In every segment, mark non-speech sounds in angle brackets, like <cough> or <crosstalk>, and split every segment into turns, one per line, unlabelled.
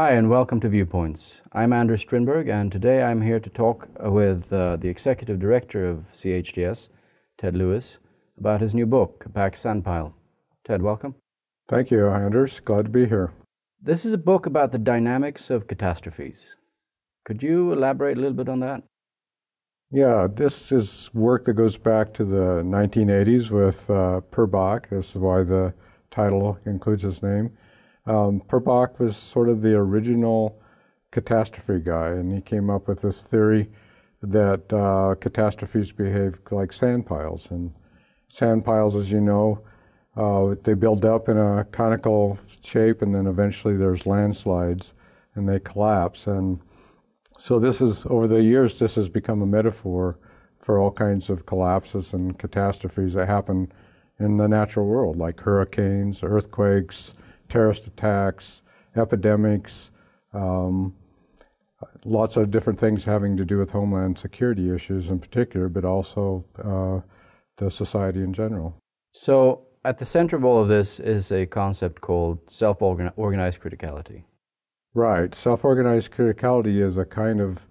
Hi, and welcome to Viewpoints. I'm Anders Strindberg, and today I'm here to talk with uh, the executive director of CHDS, Ted Lewis, about his new book, Bak's Sandpile. Ted, welcome.
Thank you, Anders. Glad to be here.
This is a book about the dynamics of catastrophes. Could you elaborate a little bit on that?
Yeah, this is work that goes back to the 1980s with uh, Per Bak. This is why the title includes his name. Um, Per Bak was sort of the original catastrophe guy, and he came up with this theory that uh, catastrophes behave like sand piles. And sand piles, as you know, uh, they build up in a conical shape, and then eventually there's landslides, and they collapse. And so this is over the years, this has become a metaphor for all kinds of collapses and catastrophes that happen in the natural world, like hurricanes, earthquakes, terrorist attacks, epidemics, um, lots of different things having to do with homeland security issues in particular, but also uh, the society in general.
So, at the center of all of this is a concept called self organized criticality.
Right. Self organized criticality is a kind of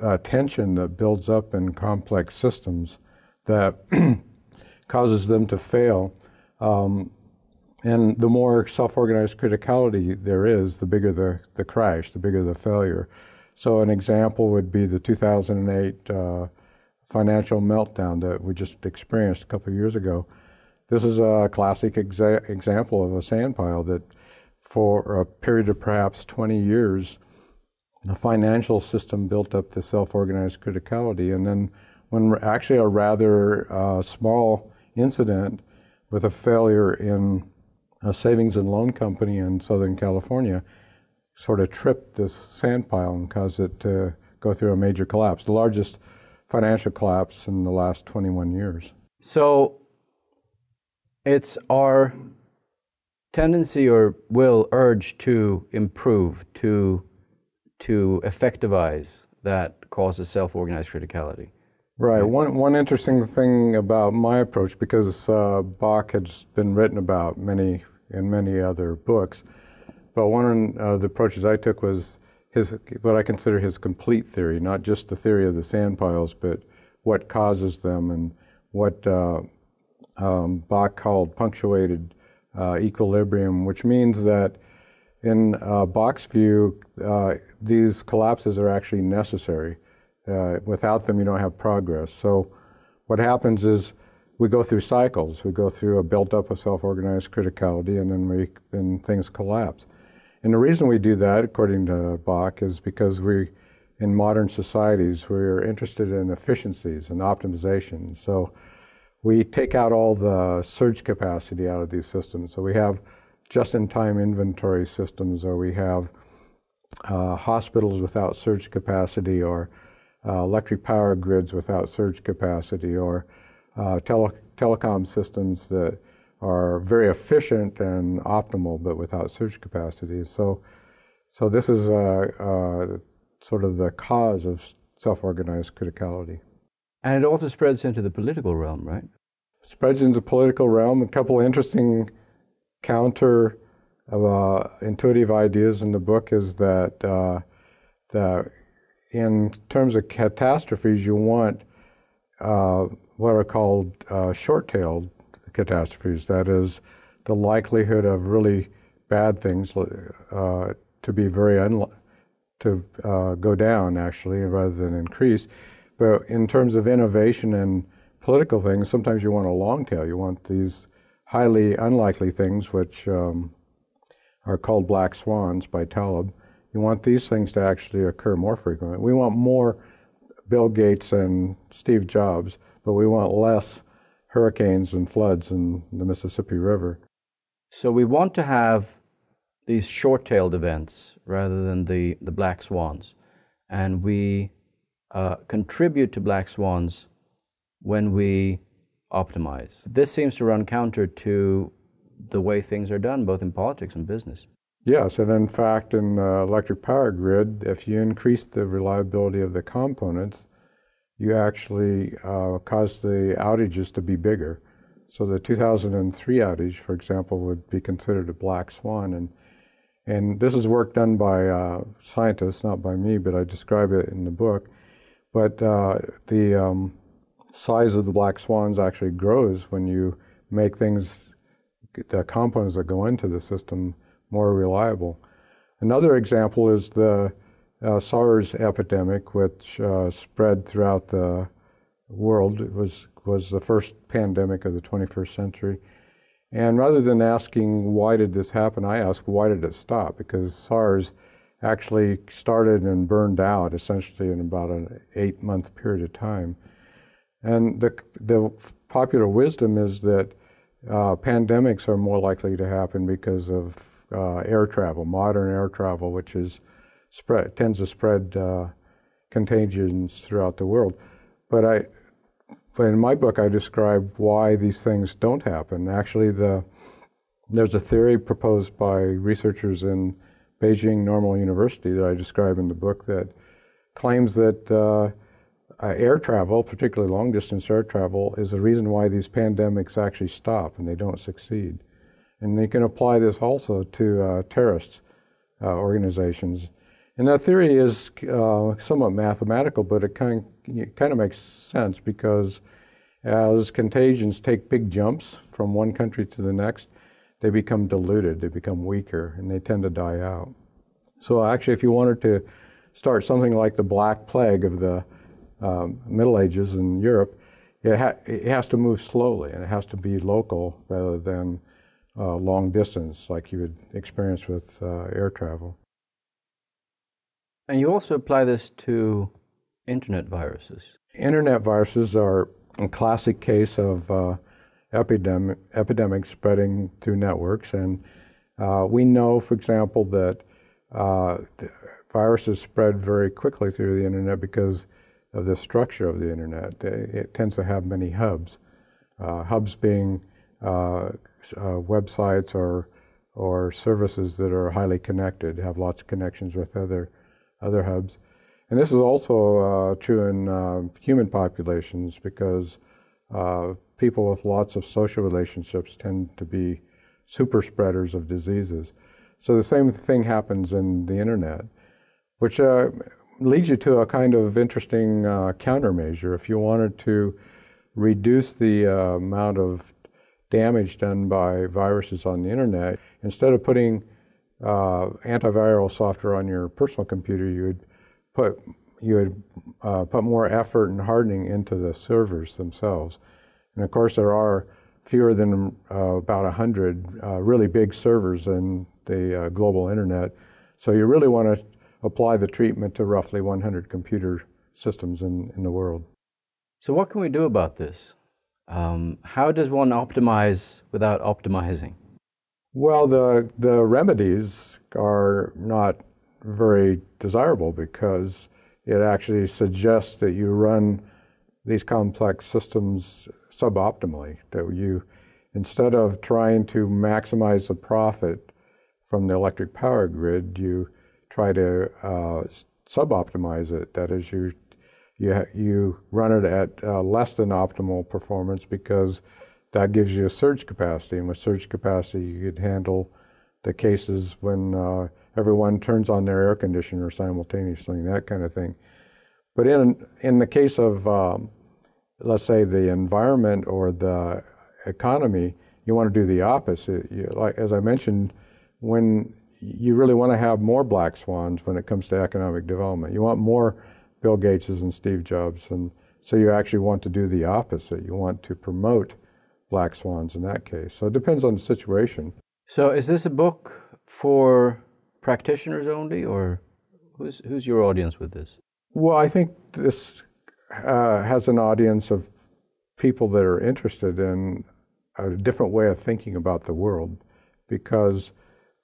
uh, tension that builds up in complex systems that <clears throat> causes them to fail. Um, and the more self organized criticality there is, the bigger the, the crash, the bigger the failure. So, an example would be the 2008 uh, financial meltdown that we just experienced a couple of years ago. This is a classic exa- example of a sandpile that for a period of perhaps 20 years, the financial system built up the self-organized criticality, and then when actually a rather uh, small incident with a failure in a savings and loan company in Southern California sort of tripped this sand pile and caused it to go through a major collapse, the largest financial collapse in the last 21 years.
So it's our tendency or will urge to improve, to, to effectivize that causes self organized criticality.
Right. One, one interesting thing about my approach, because uh, Bak has been written about many in many other books, but one of the approaches I took was his what I consider his complete theory, not just the theory of the sand piles, but what causes them and what uh, um, Bak called punctuated uh, equilibrium, which means that in uh, Bak's view, uh, these collapses are actually necessary. Uh, without them, you don't have progress. So, what happens is we go through cycles. We go through a built-up of self-organized criticality, and then we then things collapse. And the reason we do that, according to Bak, is because we, in modern societies, we're interested in efficiencies and optimization. So we take out all the surge capacity out of these systems. So we have just-in-time inventory systems, or we have uh, hospitals without surge capacity, or uh, electric power grids without surge capacity, or uh, tele telecom systems that are very efficient and optimal, but without surge capacity. So, so this is sort of the cause of self-organized criticality.
And it also spreads into the political realm, right?
Spreads into the political realm. A couple of interesting counter uh, intuitive ideas in the book is that uh, that in terms of catastrophes, you want uh, what are called uh, short-tailed catastrophes. That is, the likelihood of really bad things uh, to be very to uh, go down actually rather than increase. But in terms of innovation and political things, sometimes you want a long tail. You want these highly unlikely things, which um, are called black swans by Taleb. You want these things to actually occur more frequently. We want more Bill Gates and Steve Jobs, but we want less hurricanes and floods in the Mississippi River.
So we want to have these short-tailed events rather than the, the black swans. And we uh, contribute to black swans when we optimize. This seems to run counter to the way things are done, both in politics and business.
Yes, and in fact, in the electric power grid, if you increase the reliability of the components, you actually uh, cause the outages to be bigger. So the 2003 outage, for example, would be considered a black swan. And And this is work done by uh, scientists, not by me, but I describe it in the book. But uh, the um, size of the black swans actually grows when you make things, the components that go into the system, more reliable. Another example is the SARS epidemic, which uh, spread throughout the world. It was, was the first pandemic of the 21st century. And rather than asking why did this happen, I asked why did it stop? Because SARS actually started and burned out essentially in about an eight month period of time. And the, the popular wisdom is that uh, pandemics are more likely to happen because of uh, air travel, modern air travel, which is spread, tends to spread uh, contagions throughout the world. But I, in my book, I describe why these things don't happen. Actually, the there's a theory proposed by researchers in Beijing Normal University that I describe in the book that claims that uh, uh, air travel, particularly long distance air travel, is the reason why these pandemics actually stop and they don't succeed. And they can apply this also to uh, terrorist uh, organizations. And that theory is uh, somewhat mathematical, but it kind it kind of makes sense because as contagions take big jumps from one country to the next, they become diluted, they become weaker, and they tend to die out. So actually, if you wanted to start something like the Black Plague of the um, Middle Ages in Europe, it, ha it, has to move slowly, and it has to be local rather than uh, long distance like you would experience with uh, air travel.
And you also apply this to internet viruses.
Internet viruses are a classic case of uh, epidemic, epidemic spreading through networks. And uh, we know, for example, that uh, viruses spread very quickly through the internet because of the structure of the internet. It tends to have many hubs, uh, hubs being uh, uh, websites or, or services that are highly connected, have lots of connections with other other hubs. And this is also uh, true in uh, human populations because uh, people with lots of social relationships tend to be super spreaders of diseases. So the same thing happens in the internet, which uh, leads you to a kind of interesting uh, countermeasure. If you wanted to reduce the uh, amount of damage done by viruses on the internet, instead of putting uh, antiviral software on your personal computer, you would put you would uh, put more effort and hardening into the servers themselves. And of course, there are fewer than uh, about 100 uh, really big servers in the uh, global internet. So you really want to apply the treatment to roughly 100 computer systems in, in the world.
So, what can we do about this? Um, how does one optimize without optimizing?
Well, the, the remedies are not very desirable because it actually suggests that you run these complex systems suboptimally, that you, instead of trying to maximize the profit from the electric power grid, you try to uh, suboptimize it. That is, you, you, you run it at uh, less than optimal performance because that gives you a surge capacity. And with surge capacity, you could handle the cases when uh, everyone turns on their air conditioner simultaneously, that kind of thing. But in, in the case of, um, let's say, the environment or the economy, you want to do the opposite. You, like, as I mentioned, when you really want to have more black swans when it comes to economic development. You want more Bill Gateses and Steve Jobs, and so you actually want to do the opposite. You want to promote black swans in that case. So it depends on the situation.
So is this a book for practitioners only, or who's who's your audience with this?
Well, I think this uh, has an audience of people that are interested in a different way of thinking about the world, because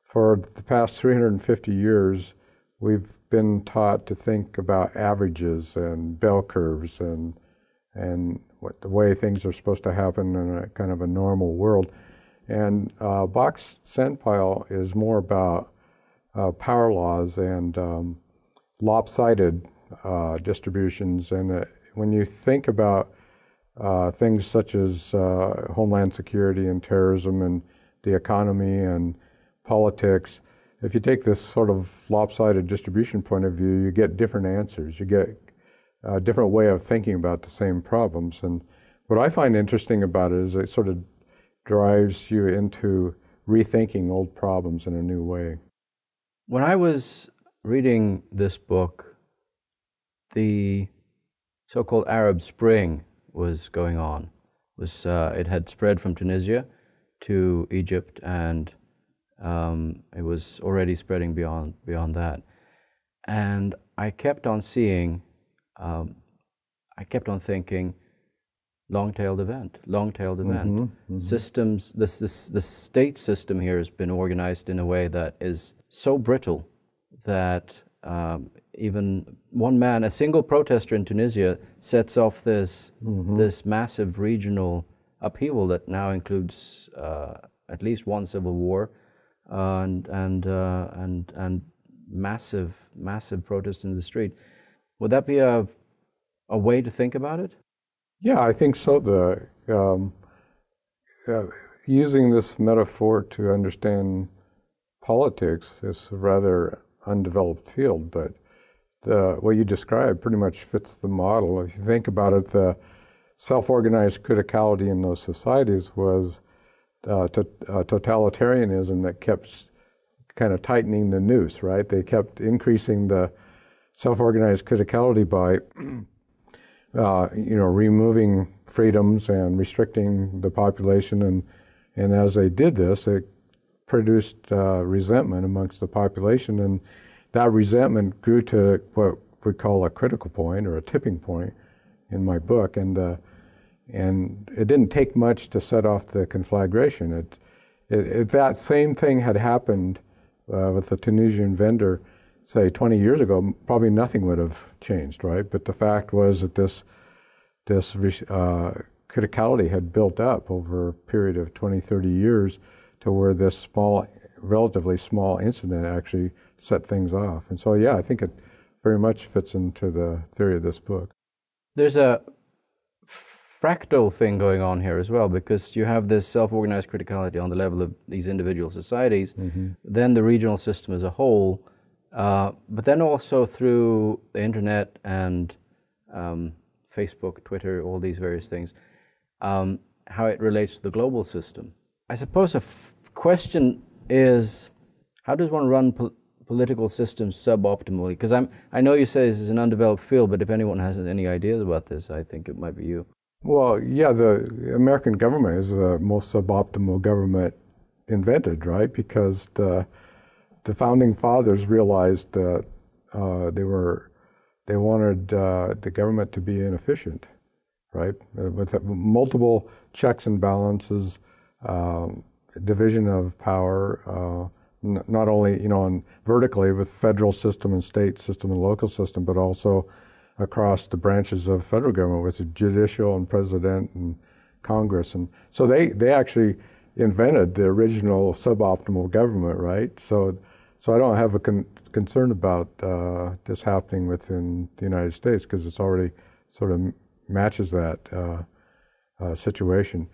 for the past 350 years, we've been taught to think about averages and bell curves and and what the way things are supposed to happen in a kind of a normal world. And uh, Bak's Sandpile is more about uh, power laws and um, lopsided uh, distributions. And uh, when you think about uh, things such as uh, homeland security and terrorism and the economy and politics, if you take this sort of lopsided distribution point of view, you get different answers. You get a different way of thinking about the same problems. And what I find interesting about it is it sort of drives you into rethinking old problems in a new way.
When I was reading this book, the so-called Arab Spring was going on. It was uh, it had spread from Tunisia to Egypt, and um, it was already spreading beyond beyond that. And I kept on seeing, um, I kept on thinking, long-tailed event, long-tailed event. Mm -hmm, mm -hmm. Systems, this, this, the state system here has been organized in a way that is so brittle that um, even one man, a single protester in Tunisia, sets off this mm -hmm. this massive regional upheaval that now includes uh, at least one civil war uh, and and uh, and and massive massive protests in the street. Would that be a a way to think about it?
Yeah, I think so. The um, uh, using this metaphor to understand politics is a rather undeveloped field, but the, what you described pretty much fits the model. If you think about it, the self-organized criticality in those societies was uh, to, uh, totalitarianism that kept kind of tightening the noose, right? They kept increasing the self-organized criticality by, <clears throat> uh, you know, removing freedoms and restricting the population. And, and as they did this, it produced uh, resentment amongst the population. And that resentment grew to what we call a critical point or a tipping point in my book. And, uh, and it didn't take much to set off the conflagration. It, it, if that same thing had happened uh, with the Tunisian vendor, say 20 years ago, probably nothing would have changed, right? But the fact was that this, this uh, criticality had built up over a period of 20, 30 years to where this small, relatively small incident actually set things off. And so, yeah, I think it very much fits into the theory of this book.
There's a fractal thing going on here as well, because you have this self-organized criticality on the level of these individual societies, mm-hmm. then the regional system as a whole, uh, but then also through the internet and um, Facebook, Twitter, all these various things, um, how it relates to the global system. I suppose a question is, how does one run po- political systems suboptimally? Because I know you say this is an undeveloped field, but if anyone has any ideas about this, I think it might be you.
Well, yeah, the American government is the most suboptimal government invented, right? Because the the founding fathers realized that uh, they were they wanted uh, the government to be inefficient, right? Uh, with multiple checks and balances, um, division of power, uh, not only you know on vertically with federal system and state system and local system, but also across the branches of federal government with the judicial and president and Congress, and so they they actually invented the original suboptimal government, right? So so I don't have a con concern about uh, this happening within the United States because it's already sort of matches that uh, uh, situation.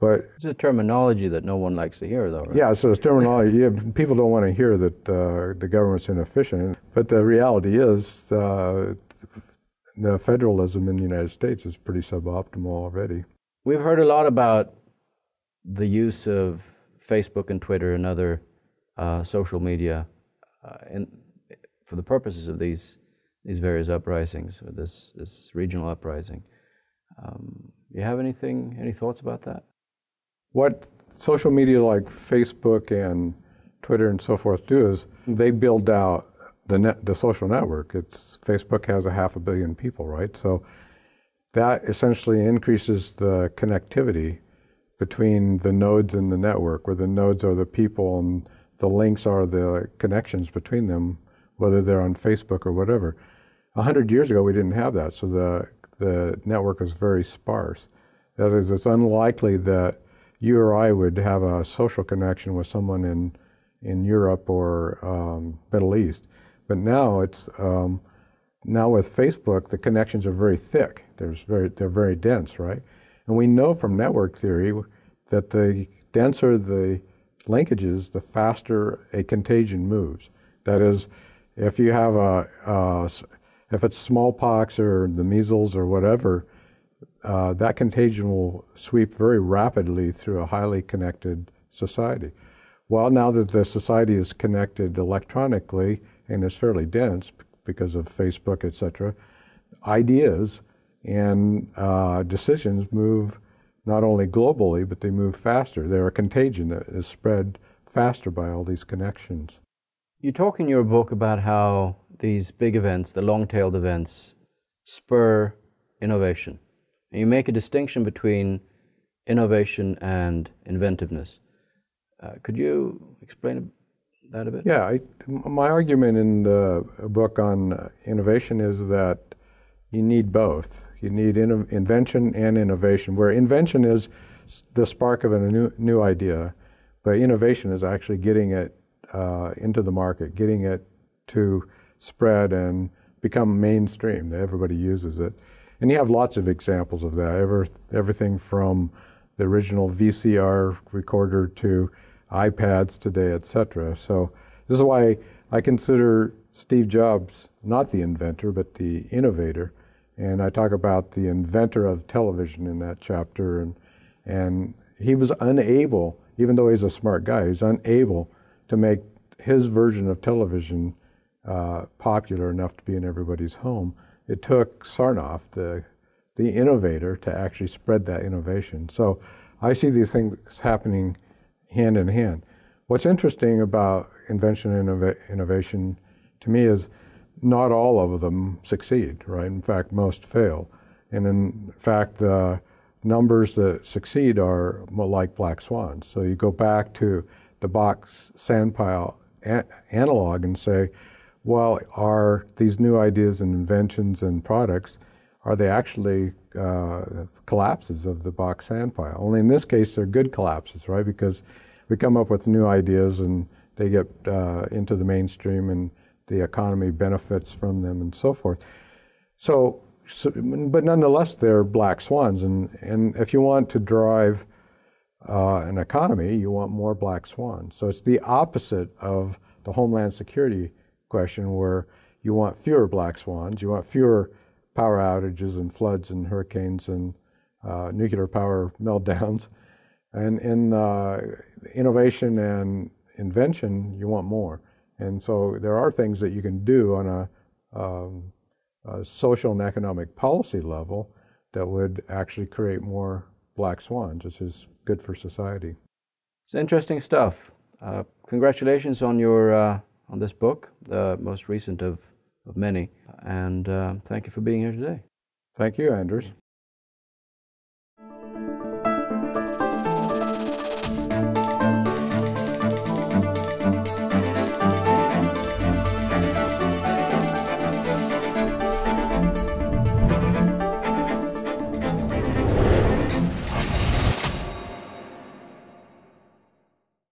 But
it's a terminology that no one likes to hear, though. Right?
Yeah, so it's terminology. yeah, <laughs> people don't want to hear that uh, the government's inefficient, but the reality is uh, the federalism in the United States is pretty suboptimal already.
We've heard a lot about the use of Facebook and Twitter and other uh, social media uh, in, for the purposes of these these various uprisings, or this this regional uprising. Um, you have anything, any thoughts about that?
What social media like Facebook and Twitter and so forth do is they build out the net, the social network. It's Facebook has a half a billion people, right? So that essentially increases the connectivity between the nodes in the network, where the nodes are the people and the links are the connections between them, whether they're on Facebook or whatever. A hundred years ago, we didn't have that, so the the network was very sparse. That is, it's unlikely that you or I would have a social connection with someone in in Europe or um, Middle East. But now it's um, now with Facebook, the connections are very thick. There's very they're very dense, right? And we know from network theory that the denser the linkages, the faster a contagion moves. That is, if you have a, if it's smallpox or the measles or whatever, uh, that contagion will sweep very rapidly through a highly connected society. Well, now that the society is connected electronically and is fairly dense because of Facebook, etc., ideas and uh, decisions move not only globally, but they move faster. They're a contagion that is spread faster by all these connections.
You talk in your book about how these big events, the long tailed events, spur innovation. And you make a distinction between innovation and inventiveness. Uh, could you explain that a bit?
Yeah, I, my argument in the book on uh, innovation is that you need both. You need in, invention and innovation, where invention is the spark of a new, new idea, but innovation is actually getting it uh, into the market, getting it to spread and become mainstream, that everybody uses it. And you have lots of examples of that, Ever, everything from the original VCR recorder to iPads today, etc. So this is why I consider Steve Jobs not the inventor, but the innovator. And I talk about the inventor of television in that chapter. And, and he was unable, even though he's a smart guy, he's unable to make his version of television uh, popular enough to be in everybody's home. It took Sarnoff, the, the innovator, to actually spread that innovation. So I see these things happening hand in hand. What's interesting about invention and innov innovation to me is not all of them succeed, right? In fact, most fail. And in fact, the numbers that succeed are like black swans. So you go back to the Bak's sandpile analog and say, well, are these new ideas and inventions and products, are they actually uh, collapses of the Bak's sandpile? Only in this case, they're good collapses, right? Because we come up with new ideas and they get uh, into the mainstream and the economy benefits from them and so forth. So, so, but nonetheless, they're black swans. And, and if you want to drive uh, an economy, you want more black swans. So it's the opposite of the homeland security question where you want fewer black swans, you want fewer power outages and floods and hurricanes and uh, nuclear power <laughs> meltdowns. And in uh, innovation and invention, you want more. And so there are things that you can do on a, um, a social and economic policy level that would actually create more black swans, which is good for society.
It's interesting stuff. Uh, congratulations on your uh, on this book, the most recent of, of many, and uh, thank you for being here today.
Thank you, Anders.